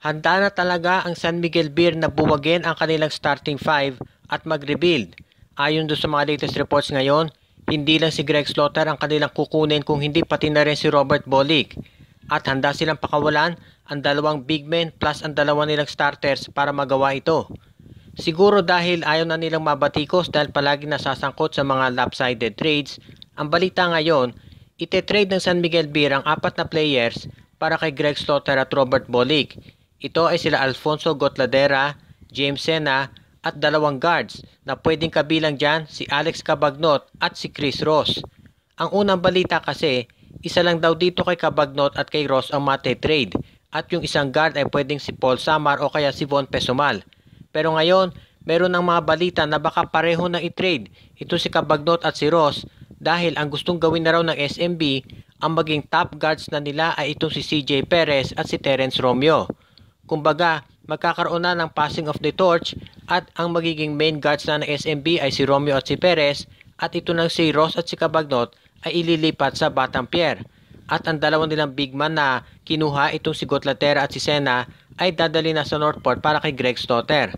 Handa na talaga ang San Miguel Beer na buwagin ang kanilang starting five at mag-rebuild. Ayon do sa mga latest reports ngayon, hindi lang si Greg Slaughter ang kanilang kukunin kung hindi pati na rin si Robert Bolick. At handa silang pakawalan ang dalawang big men plus ang dalawa nilang starters para magawa ito. Siguro dahil ayaw na nilang mabatikos dahil palagi nasasangkot sa mga lopsided trades, ang balita ngayon, ite-trade ng San Miguel Beer ang apat na players para kay Greg Slaughter at Robert Bolick ito ay sila Alfonso Gotladera, James Sena at dalawang guards na pwedeng kabilang dyan si Alex Cabagnot at si Chris Ross. Ang unang balita kasi, isa lang daw dito kay Cabagnot at kay Ross ang mate trade at yung isang guard ay pwedeng si Paul Samar o kaya si Von Pesumal. Pero ngayon, meron ng mga balita na baka pareho na i-trade ito si Cabagnot at si Ross dahil ang gustong gawin na raw ng SMB ang maging top guards na nila ay itong si CJ Perez at si Terence Romeo. Kumbaga, magkakaroon na ng passing of the torch at ang magiging main guards na ng SMB ay si Romeo at si Perez at ito nang si Ross at si Cabagnot ay ililipat sa Batang Pierre. At ang dalawang nilang big man na kinuha itong si Gotlatera at si Sena ay dadali na sa Northport para kay Greg Stotter.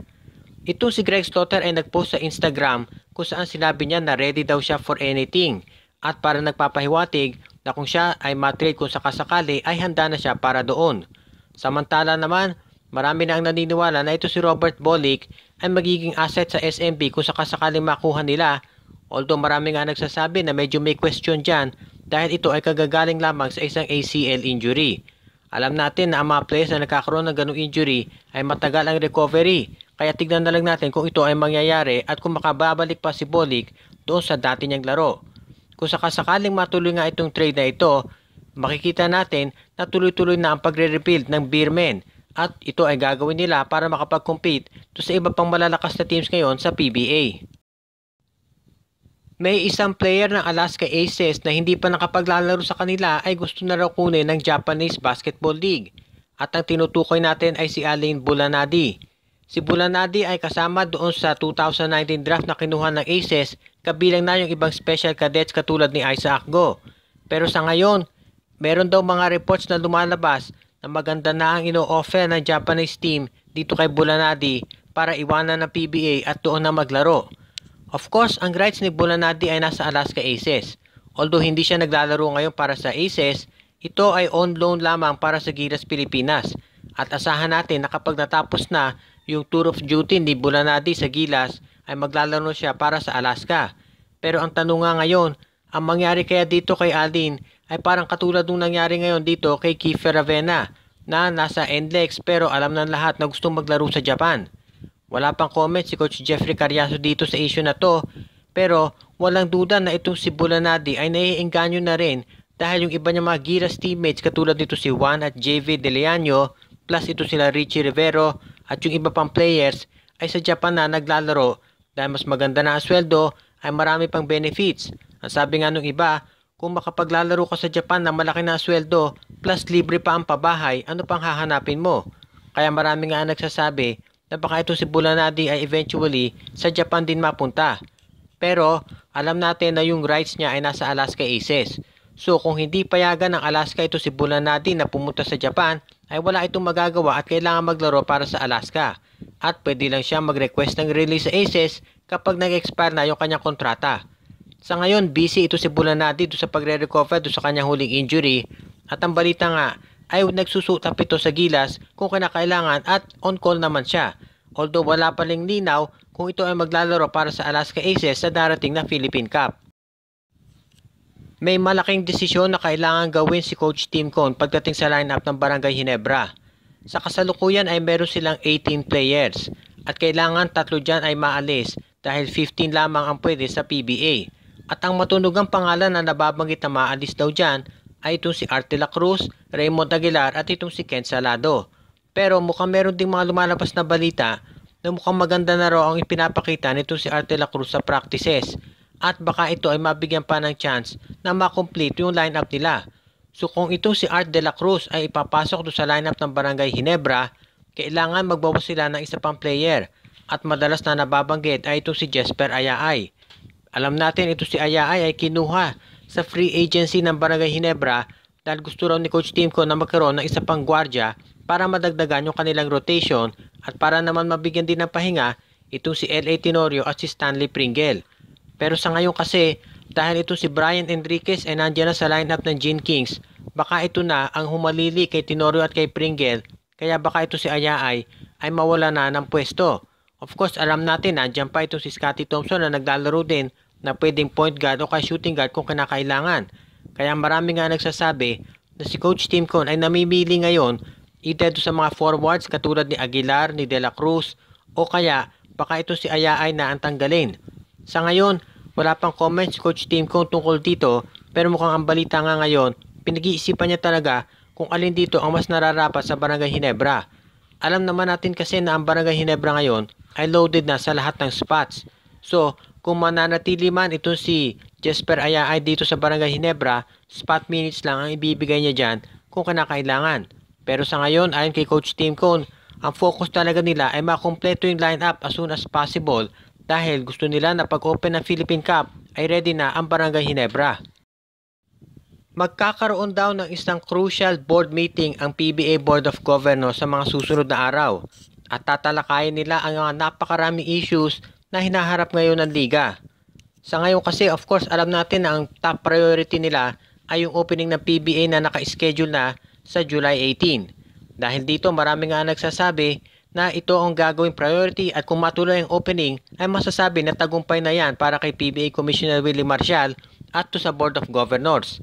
Itong si Greg Stotter ay nagpost sa Instagram kung saan sinabi niya na ready daw siya for anything at para nagpapahiwatig na kung siya ay matrade kung sakasakali ay handa na siya para doon. Samantala naman, marami na ang naniniwala na ito si Robert Bolick ay magiging asset sa SMB kung sakasakaling makuha nila. Although marami nga nagsasabi na medyo may question dyan dahil ito ay kagagaling lamang sa isang ACL injury. Alam natin na ang mga players na nakakaroon ng ganong injury ay matagal ang recovery. Kaya tignan na lang natin kung ito ay mangyayari at kung makababalik pa si Bolick doon sa dati niyang laro. Kung sakasakaling matuloy nga itong trade na ito, makikita natin na tuloy-tuloy na ang pagre-rebuild ng Beermen at ito ay gagawin nila para makapag-compete to sa iba pang malalakas na teams ngayon sa PBA. May isang player ng Alaska Aces na hindi pa nakapaglalaro sa kanila ay gusto na raw kunin ng Japanese Basketball League. At ang tinutukoy natin ay si Alain Bulanadi. Si Bulanadi ay kasama doon sa 2019 draft na kinuha ng Aces kabilang na yung ibang special cadets katulad ni Isaac Go. Pero sa ngayon, Meron daw mga reports na lumalabas na maganda na ang ino-offer ng Japanese team dito kay Bulanadi para iwanan ng PBA at doon na maglaro. Of course, ang rights ni Bulanadi ay nasa Alaska Aces. Although hindi siya naglalaro ngayon para sa Aces, ito ay on loan lamang para sa Gilas Pilipinas. At asahan natin na kapag natapos na yung tour of duty ni Bulanadi sa Gilas ay maglalaro siya para sa Alaska. Pero ang tanong nga ngayon, ang mangyari kaya dito kay Aldin ay parang katulad nung nangyari ngayon dito kay Kiefer Ravena na nasa NLEX pero alam ng lahat na gustong maglaro sa Japan. Wala pang comment si Coach Jeffrey Carriazo dito sa issue na to pero walang duda na itong si Bulanadi ay naiengganyo na rin dahil yung iba niya mga Giras teammates katulad nito si Juan at JV Deleano plus ito sila Richie Rivero at yung iba pang players ay sa Japan na naglalaro dahil mas maganda na ang sweldo ay marami pang benefits. Ang sabi nga nung iba, kung makapaglalaro ka sa Japan na malaki na sweldo plus libre pa ang pabahay, ano pang hahanapin mo? Kaya marami nga nagsasabi na baka ito si Bulanadi ay eventually sa Japan din mapunta. Pero alam natin na yung rights niya ay nasa Alaska Aces. So kung hindi payagan ng Alaska ito si Bulanadi na pumunta sa Japan, ay wala itong magagawa at kailangan maglaro para sa Alaska. At pwede lang siya mag-request ng release sa Aces kapag nag-expire na yung kanyang kontrata. Sa ngayon, busy ito si Bulanadi do sa pagre-recover do sa kanyang huling injury at ang balita nga ay nagsusutap ito sa gilas kung kinakailangan at on call naman siya. Although wala pa ring linaw kung ito ay maglalaro para sa Alaska Aces sa darating na Philippine Cup. May malaking desisyon na kailangan gawin si Coach Tim Cone pagdating sa lineup ng Barangay Hinebra. Sa kasalukuyan ay meron silang 18 players at kailangan tatlo dyan ay maalis dahil 15 lamang ang pwede sa PBA. At ang matunugang pangalan na nababanggit na maalis daw dyan ay itong si Arte La Cruz, Raymond Aguilar at itong si Ken Salado. Pero mukhang meron ding mga lumalabas na balita na mukhang maganda na raw ang ipinapakita nito si Arte La Cruz sa practices at baka ito ay mabigyan pa ng chance na makomplete yung lineup nila. So kung itong si Art de la Cruz ay ipapasok do sa lineup ng Barangay Hinebra, kailangan magbawas sila ng isa pang player at madalas na nababanggit ay itong si Jesper Ayaay. Alam natin ito si Ayaay ay kinuha sa free agency ng Barangay Hinebra dahil gusto raw ni Coach Timko na magkaroon ng isa pang gwardya para madagdagan yung kanilang rotation at para naman mabigyan din ng pahinga itong si L.A. Tenorio at si Stanley Pringle. Pero sa ngayon kasi, dahil ito si Brian Enriquez ay nandiyan na sa lineup ng Gene Kings, baka ito na ang humalili kay Tenorio at kay Pringle, kaya baka ito si Ayaay ay mawala na ng pwesto. Of course, alam natin nandiyan pa ito si Scotty Thompson na naglalaro din na pwedeng point guard o kay shooting guard kung kinakailangan. Kaya marami nga nagsasabi na si Coach Tim Con ay namimili ngayon either sa mga forwards katulad ni Aguilar, ni De La Cruz o kaya baka ito si Ayaay na ang tanggalin. Sa ngayon, wala pang comments Coach Tim Con tungkol dito pero mukhang ang balita nga ngayon, pinag-iisipan niya talaga kung alin dito ang mas nararapat sa Barangay Hinebra. Alam naman natin kasi na ang Barangay Hinebra ngayon ay loaded na sa lahat ng spots. So, kung mananatili man ito si Jesper Ayaay dito sa Barangay Hinebra, spot minutes lang ang ibibigay niya dyan kung kinakailangan. Pero sa ngayon, ayon kay Coach Tim Cone, ang focus talaga nila ay makumpleto yung lineup as soon as possible dahil gusto nila na pag-open ng Philippine Cup ay ready na ang Barangay Hinebra. Magkakaroon daw ng isang crucial board meeting ang PBA Board of Governors sa mga susunod na araw at tatalakayin nila ang mga napakaraming issues na hinaharap ngayon ng liga. Sa ngayon kasi of course alam natin na ang top priority nila ay yung opening ng PBA na naka-schedule na sa July 18. Dahil dito marami nga nagsasabi na ito ang gagawing priority at kung matuloy ang opening ay masasabi na tagumpay na yan para kay PBA Commissioner Willie Marshall at to sa Board of Governors.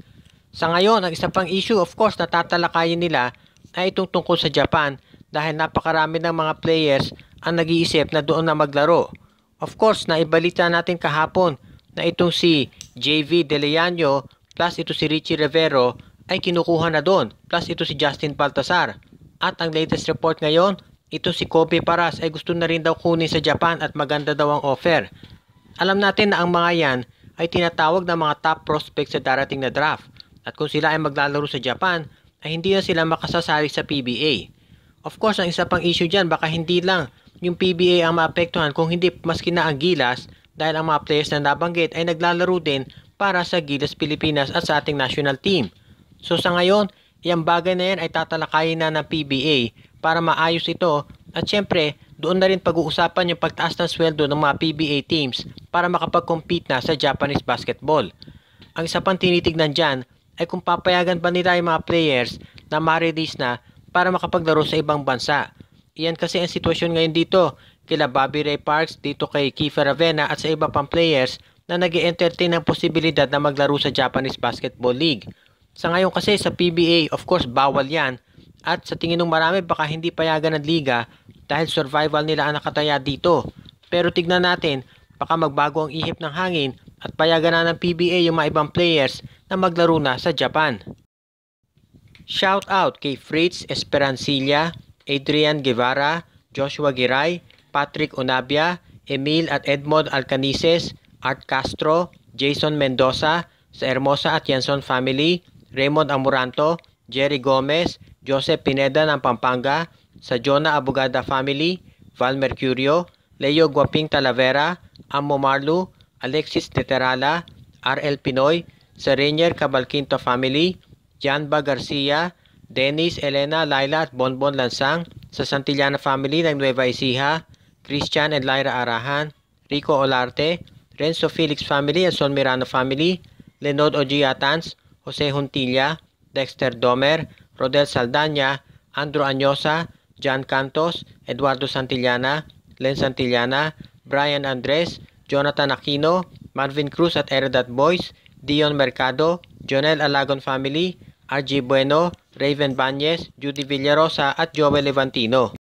Sa ngayon, ang isa pang issue of course na tatalakayin nila ay itong tungkol sa Japan dahil napakarami ng mga players ang nag-iisip na doon na maglaro. Of course, naibalita natin kahapon na itong si JV De Leano plus ito si Richie Rivero ay kinukuha na doon plus ito si Justin Baltasar. At ang latest report ngayon, ito si Kobe Paras ay gusto na rin daw kunin sa Japan at maganda daw ang offer. Alam natin na ang mga yan ay tinatawag na mga top prospects sa darating na draft. At kung sila ay maglalaro sa Japan, ay hindi na sila makasasali sa PBA. Of course, ang isa pang issue dyan, baka hindi lang yung PBA ang maapektuhan kung hindi maski na ang Gilas dahil ang mga players na nabanggit ay naglalaro din para sa Gilas Pilipinas at sa ating national team. So sa ngayon, iyang bagay na yan ay tatalakayin na ng PBA para maayos ito at syempre doon na rin pag-uusapan yung pagtaas ng sweldo ng mga PBA teams para makapag-compete na sa Japanese basketball. Ang isa pang tinitignan dyan ay kung papayagan ba nila yung mga players na ma-release na para makapaglaro sa ibang bansa. Iyan kasi ang sitwasyon ngayon dito kila Bobby Ray Parks, dito kay Kiefer Ravena at sa iba pang players na nag entertain ng posibilidad na maglaro sa Japanese Basketball League. Sa ngayon kasi sa PBA, of course, bawal yan. At sa tingin ng marami, baka hindi payagan ng liga dahil survival nila ang nakataya dito. Pero tignan natin, baka magbago ang ihip ng hangin at payagan na ng PBA yung mga ibang players na maglaro na sa Japan. Shout out kay Fritz Esperancilla, Adrian Guevara, Joshua Giray, Patrick Onabia, Emil at Edmond Alcanices, Art Castro, Jason Mendoza, sa Hermosa at Yanson family, Raymond Amuranto, Jerry Gomez, Joseph Pineda ng Pampanga, sa Jonah Abogada family, Val Mercurio, Leo Guaping Talavera, Amo Marlu, Alexis Teterala, RL Pinoy, sa Rainier Cabalquinto family, Janba Garcia, Dennis, Elena, Laila at Bonbon Lansang sa Santillana family ng Nueva Ecija, Christian and Lyra Arahan, Rico Olarte, Renzo Felix family at Son Mirano family, Lenod Ogiatans, Jose Huntilla, Dexter Domer, Rodel Saldana, Andrew Anyosa, John Cantos, Eduardo Santillana, Len Santillana, Brian Andres, Jonathan Aquino, Marvin Cruz at Eredat Boys, Dion Mercado, Jonel Alagon family, RG Bueno, Raven Banyes, Judy Villarosa at Joel Levantino.